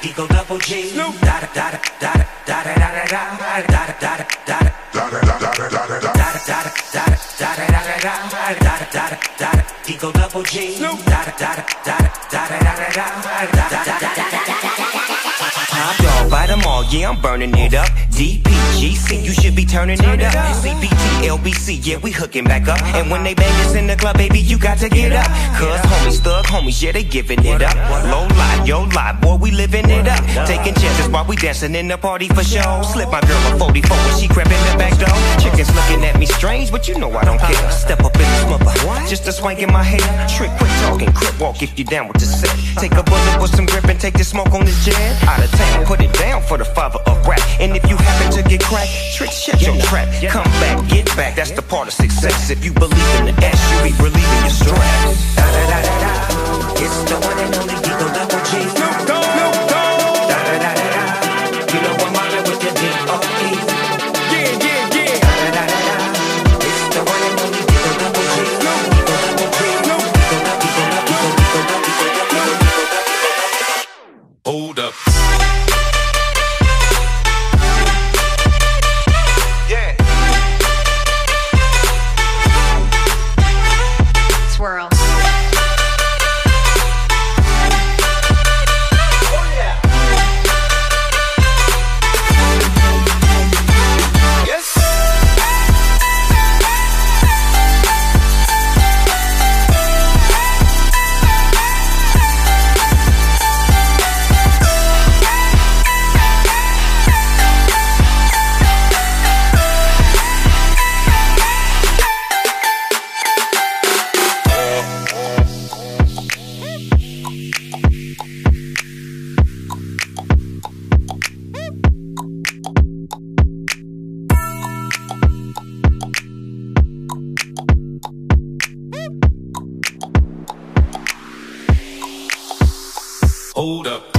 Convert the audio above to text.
Eagle double G. Da da da da da da da da da da da da da Eagle double G. Da da da da da da da da da Top dog, by them all, yeah, I'm burning it up. DPGC, you should be turning it up. CPT, LBC, yeah, we hooking back up. And when they bang us in the club, baby, you got to get up. Cuz homies, thug homies, yeah, they giving it up. Low lie, yo lie, boy, we living it up. Taking chances while we dancing in the party for show. Slip my girl a 44 when she crept in the back door. Chickens looking at me strange, but you know I don't care. Just in my hair. Trick, quit talking, crip walk if you down with the set. Take a bullet with some grip and take the smoke on this jet. Out of town, put it down for the father of rap. And if you happen to get cracked, trick, shut your trap. Come back, get back, that's the part of success. If you believe in the S, you be relieving your stress. Hold up. Hold up.